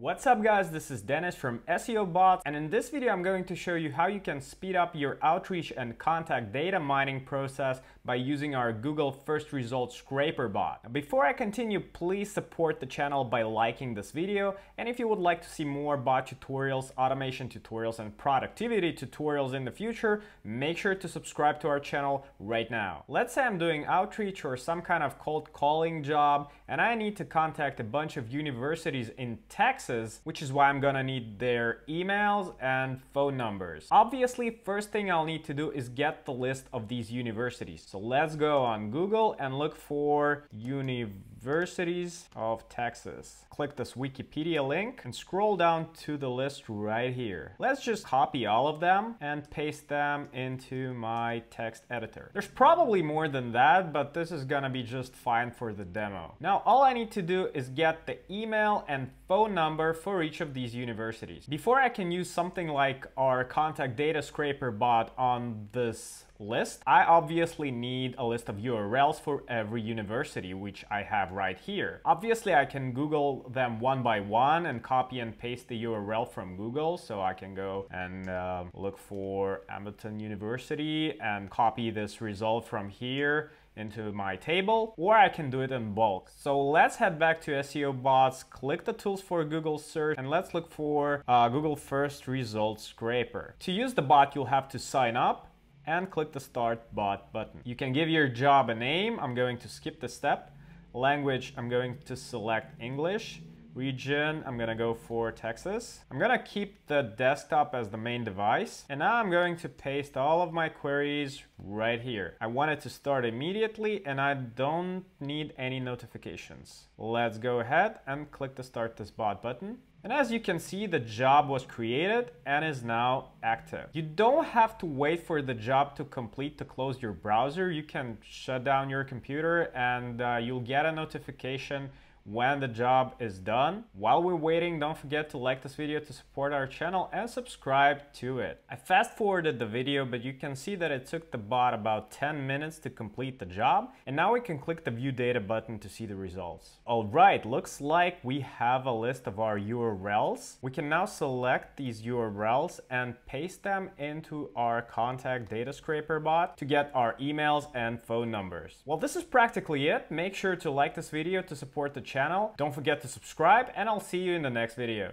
What's up guys, this is Dennis from SEO Bots and in this video I'm going to show you how you can speed up your outreach and contact data mining process by using our Google First Result Scraper bot. Before I continue, please support the channel by liking this video and if you would like to see more bot tutorials, automation tutorials and productivity tutorials in the future, make sure to subscribe to our channel right now. Let's say I'm doing outreach or some kind of cold calling job and I need to contact a bunch of universities in Texas which is why I'm gonna need their emails and phone numbers. Obviously, first thing I'll need to do is get the list of these universities. So let's go on Google and look for universities of Texas. Click this Wikipedia link and scroll down to the list right here. Let's just copy all of them and paste them into my text editor. There's probably more than that, but this is gonna be just fine for the demo. Now, all I need to do is get the email and phone number for each of these universities. Before I can use something like our contact data scraper bot on this list, I obviously need a list of URLs for every university, which I have right here. Obviously, I can Google them one by one and copy and paste the URL from Google. So I can go and uh, look for Amberton University and copy this result from here into my table, or I can do it in bulk. So let's head back to SEO bots, click the tools for Google search, and let's look for uh, Google First Result Scraper. To use the bot, you'll have to sign up and click the Start Bot button. You can give your job a name. I'm going to skip the step. Language, I'm going to select English. Region, I'm gonna go for Texas. I'm gonna keep the desktop as the main device. And now I'm going to paste all of my queries right here. I want it to start immediately and I don't need any notifications. Let's go ahead and click the Start This Bot button. And as you can see, the job was created and is now active. You don't have to wait for the job to complete to close your browser. You can shut down your computer and uh, you'll get a notification when the job is done. While we're waiting, don't forget to like this video to support our channel and subscribe to it. I fast forwarded the video, but you can see that it took the bot about 10 minutes to complete the job. And now we can click the view data button to see the results. All right, looks like we have a list of our URLs. We can now select these URLs and paste them into our contact data scraper bot to get our emails and phone numbers. Well, this is practically it. Make sure to like this video to support the channel channel. Don't forget to subscribe and I'll see you in the next video.